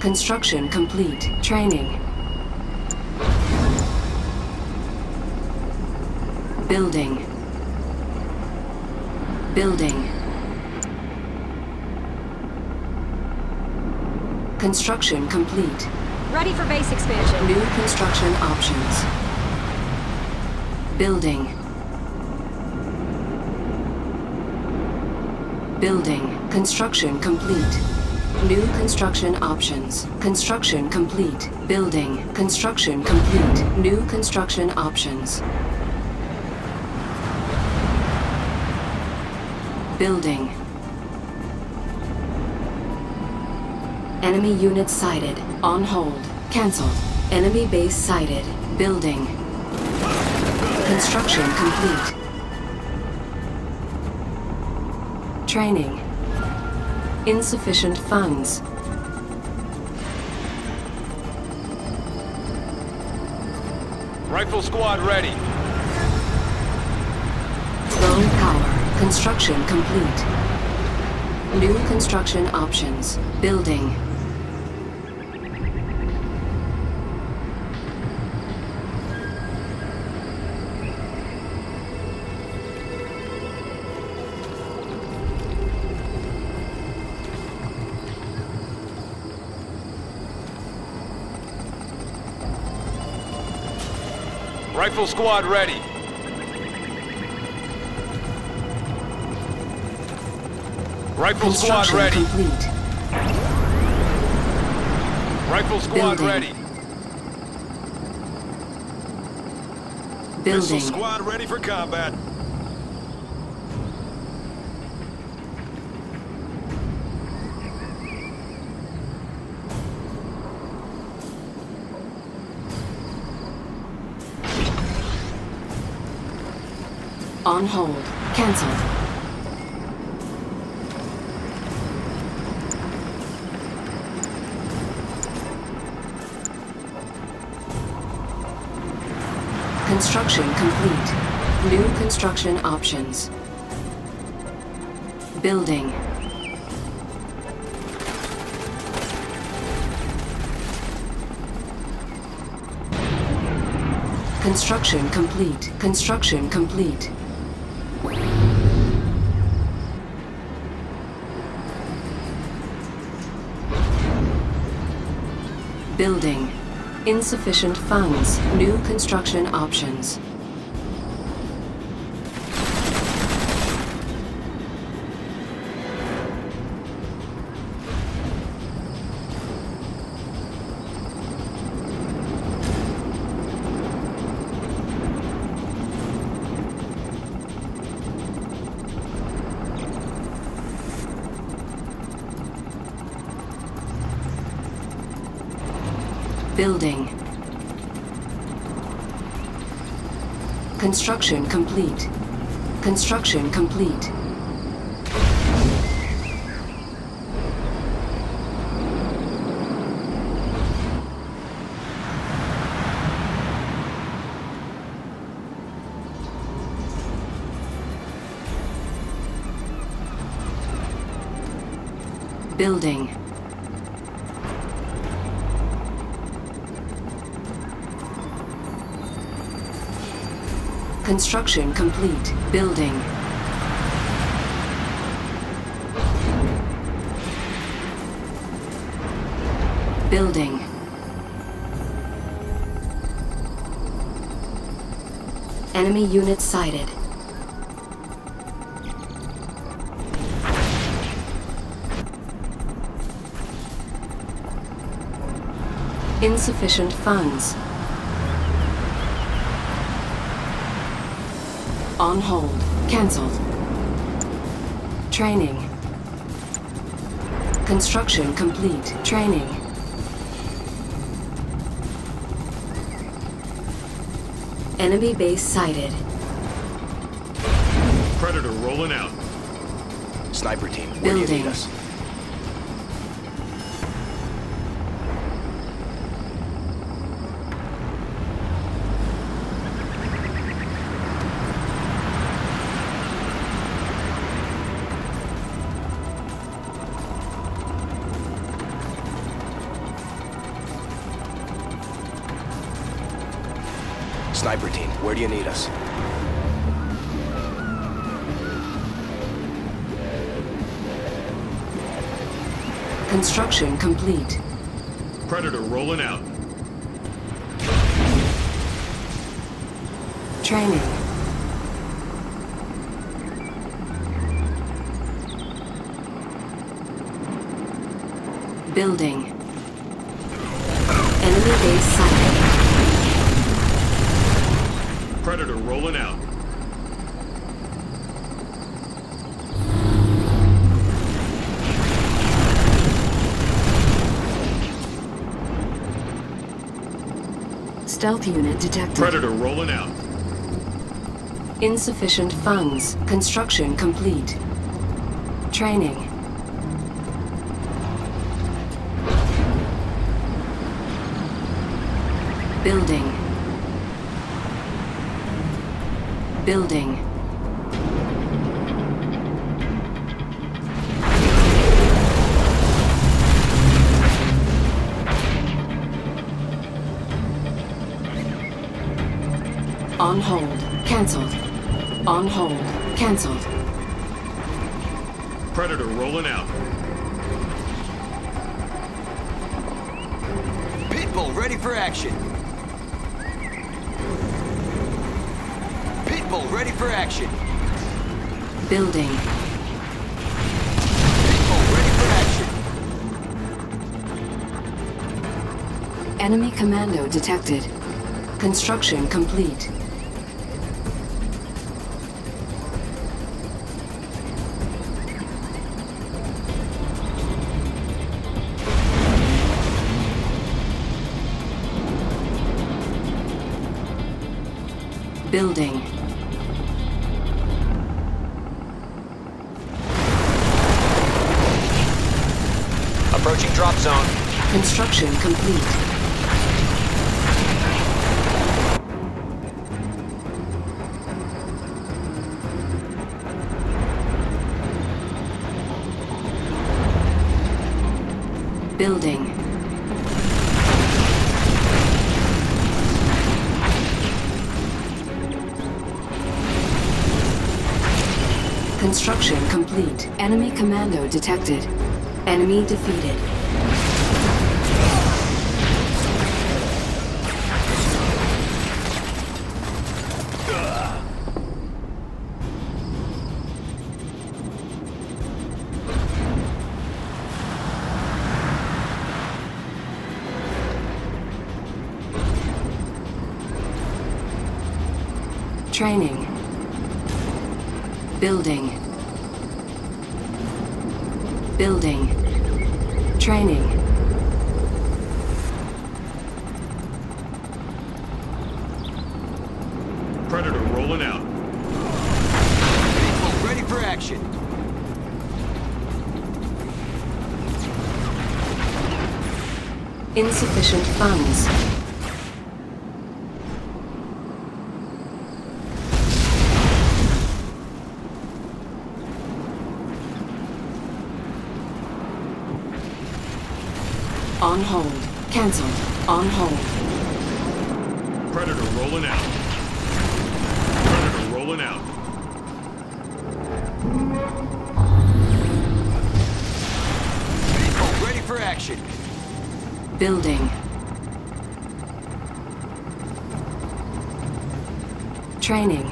Construction complete. Training. Building. Building. Construction complete. Ready for base expansion. New construction options. Building. Building. Construction complete. New construction options. Construction complete. Building. Construction complete. New construction options. Building. Enemy unit sighted. On hold. Cancelled. Enemy base sighted. Building. Construction complete. Training. Insufficient funds. Rifle squad ready. Low power. Construction complete. New construction options. Building. Rifle squad ready. Rifle squad ready. complete. Rifle squad Building. ready. Missile Building. squad ready for combat. On hold. Cancelled. Construction complete. New construction options. Building. Construction complete. Construction complete. Insufficient funds. New construction options. Building. Construction complete. Construction complete. Building. Construction complete. Building. Building. Enemy unit sighted. Insufficient funds. On hold. Cancelled. Training. Construction complete. Training. Enemy base sighted. Predator rolling out. Sniper team, where do you need us? Sniper team, where do you need us? Construction complete. Predator rolling out. Training. Building. Predator rolling out. Stealth unit detected. Predator rolling out. Insufficient funds. Construction complete. Training. Building. Building. On hold. Cancelled. On hold. Cancelled. Predator rolling out. Pitbull ready for action. Pitbull ready for action. Building. Pitbull ready for action. Enemy commando detected. Construction complete. Building. Construction complete. Building. Construction complete. Enemy commando detected. Enemy defeated. Training. Building. Building. Training. Predator rolling out. Pitbull ready for action. Insufficient funds. Action. Building. Training.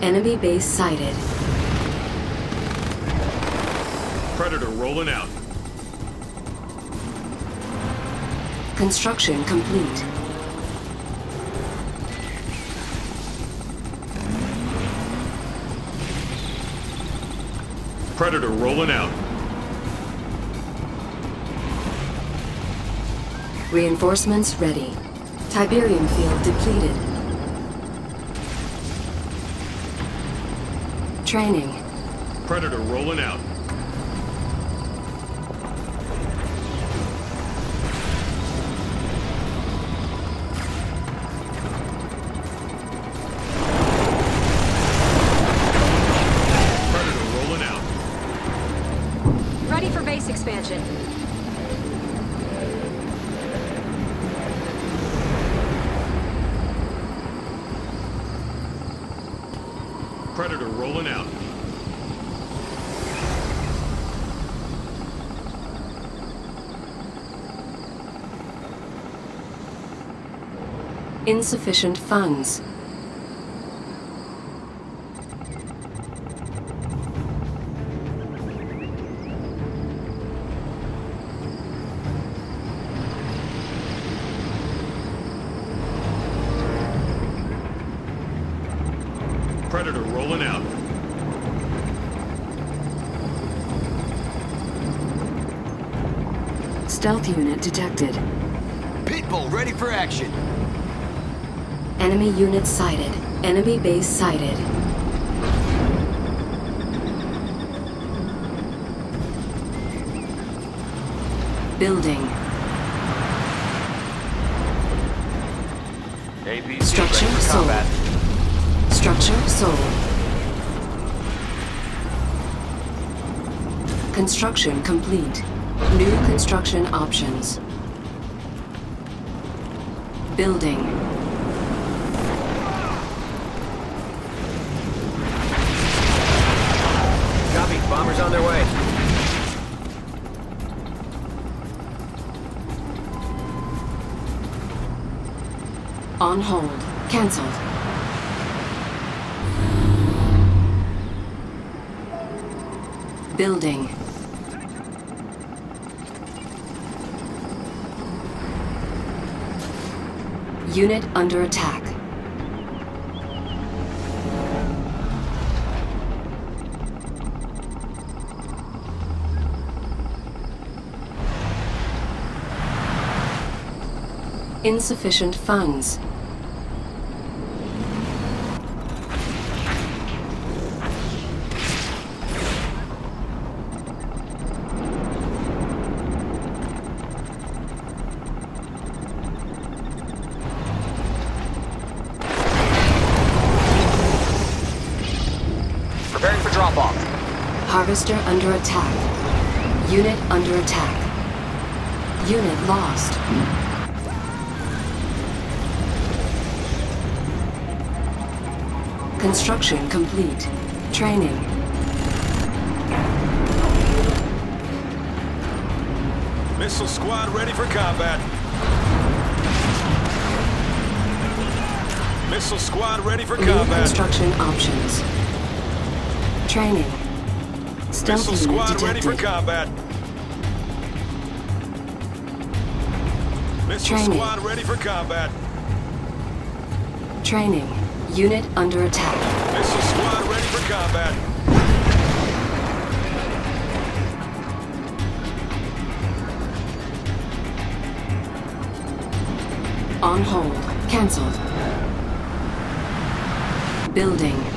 Enemy base sighted. Predator rolling out. Construction complete. Predator rolling out. Reinforcements ready. Tiberium field depleted. Training. Predator rolling out. Predator rolling out. Insufficient funds. Predator rolling out. Stealth unit detected. Pitbull ready for action. Enemy unit sighted. Enemy base sighted. Building. APC Structure sold. combat. Structure sold. Construction complete. New construction options. Building. On hold. Cancelled. Building. Unit under attack. Insufficient funds. Harvester under attack. Unit under attack. Unit lost. Construction complete. Training. Missile squad ready for combat. Missile squad ready for New combat. construction options. Training. Stealth squad ready for combat. Missile Training. squad ready for combat. Training. Unit under attack. Missile squad ready for combat. On hold. Cancelled. Building.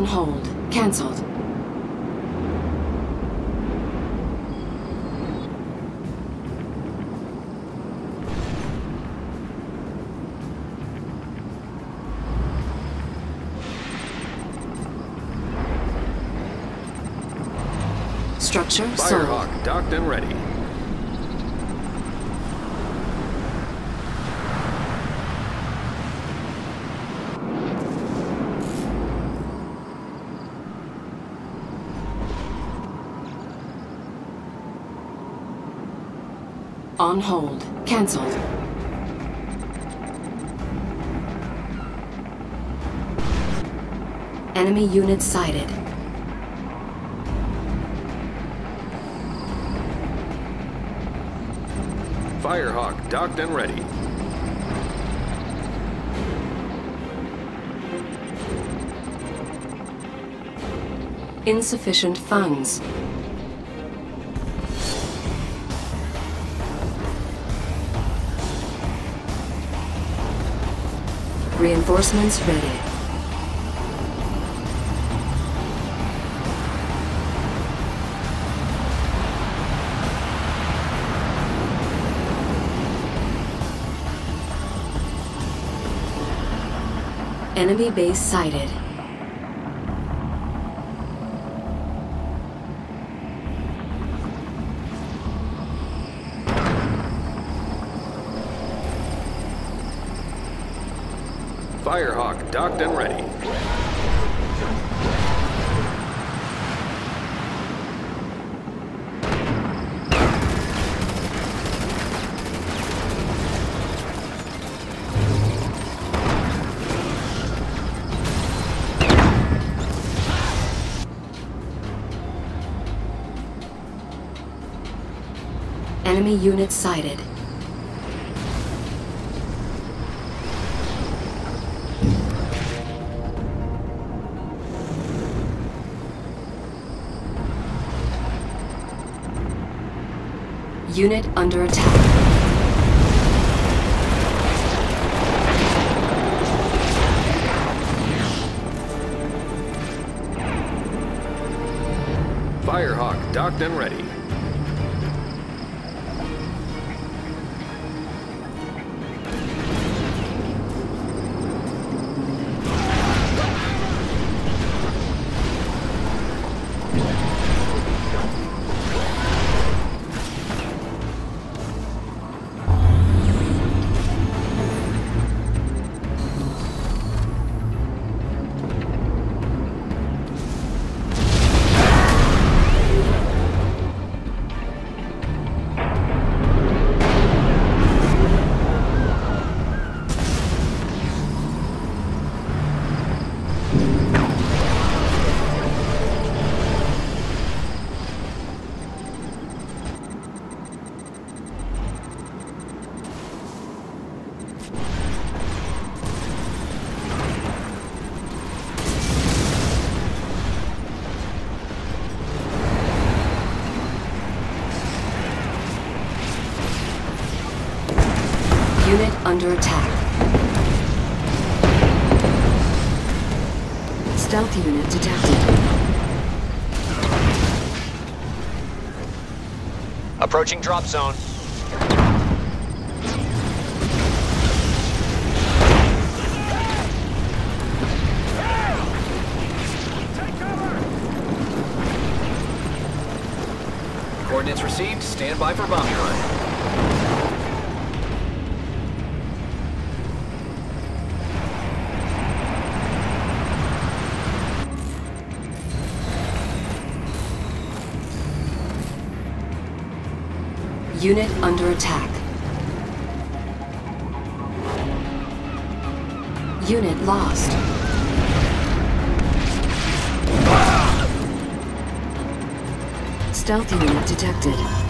On hold. Cancelled. Structure sold. Firehawk docked and ready. On hold. Cancelled. Enemy unit sighted. Firehawk docked and ready. Insufficient funds. Reinforcements ready. Enemy base sighted. Docked and ready. Enemy unit sighted. Unit under attack. Firehawk docked and ready. Under attack. Stealth unit detected. Approaching drop zone. Coordinates received. Stand by for bombing run. Unit under attack. Unit lost. Stealth unit detected.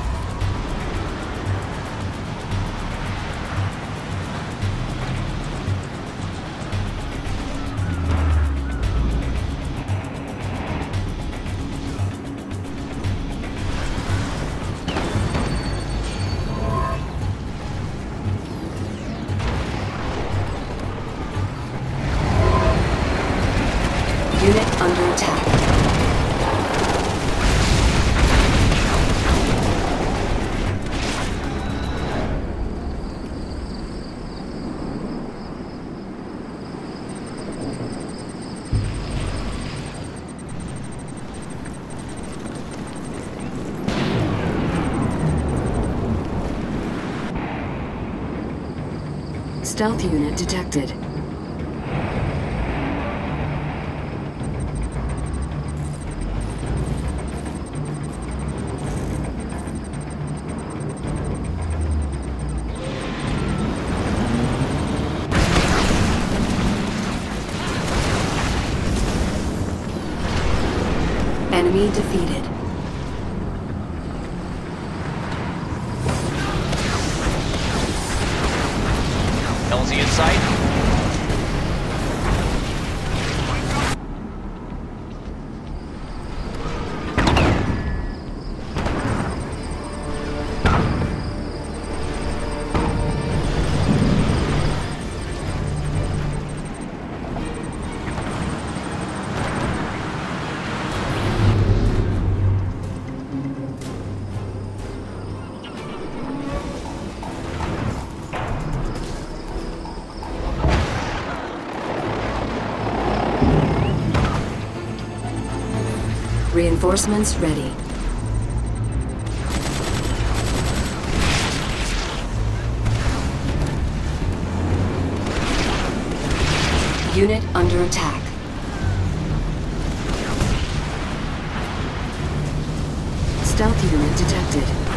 Stealth unit detected. Reinforcements ready. Unit under attack. Stealth unit detected.